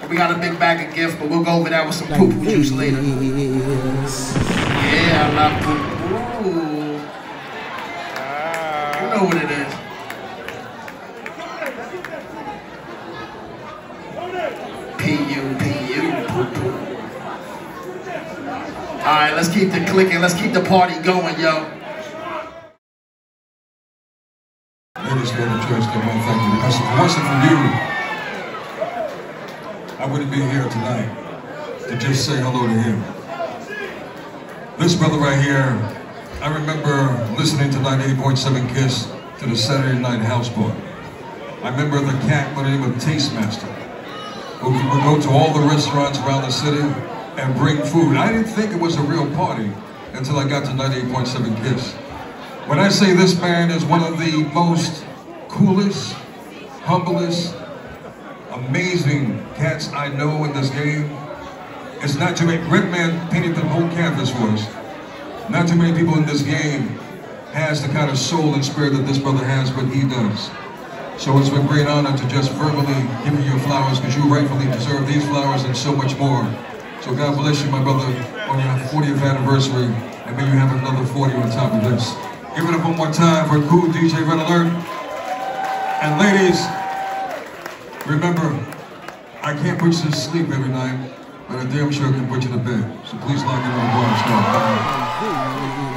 And we got a big bag of gifts, but we'll go over that with some poo poo juice later. Yeah, I love poo poo. You know what it is. P-U-P-U, poo poo. All right, let's keep the clicking. Let's keep the party going, yo. Ladies go to church, come on, thank you. Because if it wasn't you, I wouldn't be here tonight to just say hello to him. This brother right here, I remember listening to 98.7 Kiss to the Saturday Night House Party. I remember the cat by the name of Tastemaster, who would go to all the restaurants around the city and bring food. I didn't think it was a real party until I got to 98.7 Kiss. When I say this man is one of the most coolest, humblest, amazing cats I know in this game, it's not too many. Redman painted the whole canvas for us. Not too many people in this game has the kind of soul and spirit that this brother has, but he does. So it's a great honor to just verbally give you your flowers because you rightfully deserve these flowers and so much more. So God bless you, my brother, on your 40th anniversary, and may you have another 40 on top of this. Give it up one more time for Kool DJ Red Alert. And ladies, remember, I can't put you to sleep every night, but I damn sure can put you to bed. So please lock it on the bar. Stop.